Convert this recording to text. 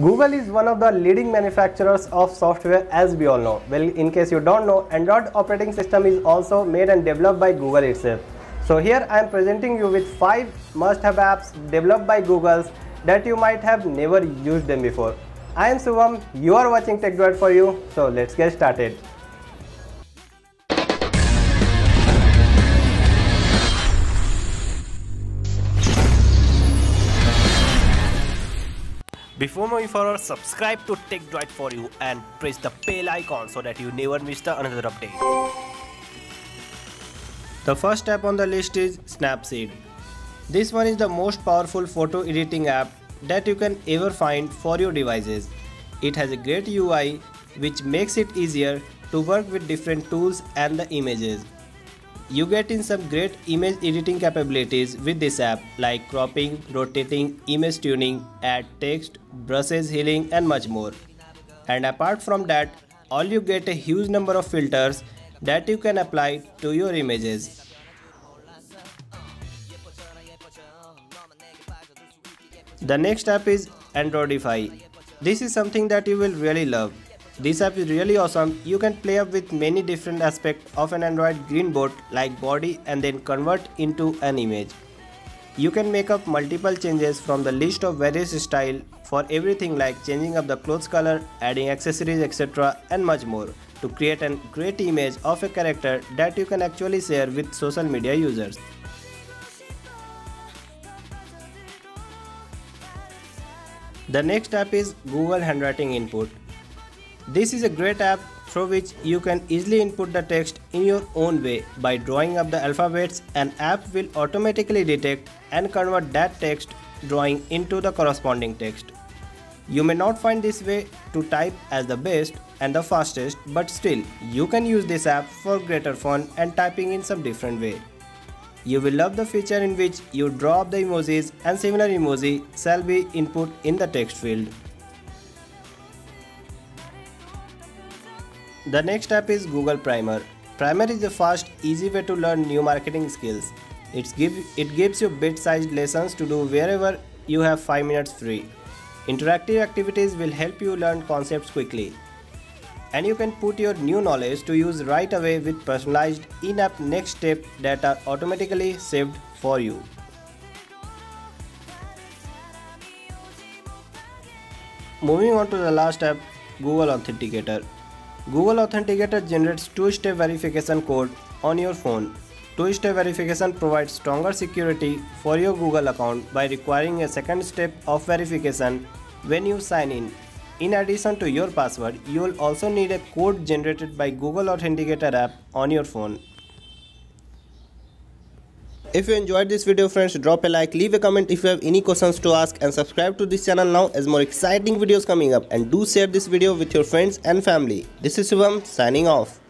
Google is one of the leading manufacturers of software as we all know. Well, in case you don't know, Android operating system is also made and developed by Google itself. So here I am presenting you with 5 must-have apps developed by Google that you might have never used them before. I am Suvam, you are watching TechDroid for you, so let's get started. Before moving forward, subscribe to TechDroid for you and press the bell icon so that you never miss the another update. The first app on the list is Snapseed. This one is the most powerful photo editing app that you can ever find for your devices. It has a great UI which makes it easier to work with different tools and the images. You get in some great image editing capabilities with this app like cropping, rotating, image tuning, add text, brushes healing and much more. And apart from that, all you get a huge number of filters that you can apply to your images. The next app is Androidify. This is something that you will really love. This app is really awesome. You can play up with many different aspects of an Android green board like body and then convert into an image. You can make up multiple changes from the list of various style for everything like changing up the clothes color, adding accessories etc and much more to create a great image of a character that you can actually share with social media users. The next app is Google Handwriting Input. This is a great app through which you can easily input the text in your own way by drawing up the alphabets and app will automatically detect and convert that text drawing into the corresponding text. You may not find this way to type as the best and the fastest but still you can use this app for greater fun and typing in some different way. You will love the feature in which you draw up the emojis and similar emoji shall be input in the text field. The next app is Google Primer. Primer is a fast, easy way to learn new marketing skills. It, give, it gives you bit-sized lessons to do wherever you have 5 minutes free. Interactive activities will help you learn concepts quickly. And you can put your new knowledge to use right away with personalized in-app next step that are automatically saved for you. Moving on to the last app, Google Authenticator. Google Authenticator generates two-step verification code on your phone. Two-step verification provides stronger security for your Google account by requiring a second step of verification when you sign in. In addition to your password, you will also need a code generated by Google Authenticator app on your phone. If you enjoyed this video friends, drop a like, leave a comment if you have any questions to ask and subscribe to this channel now as more exciting videos coming up and do share this video with your friends and family. This is Subham signing off.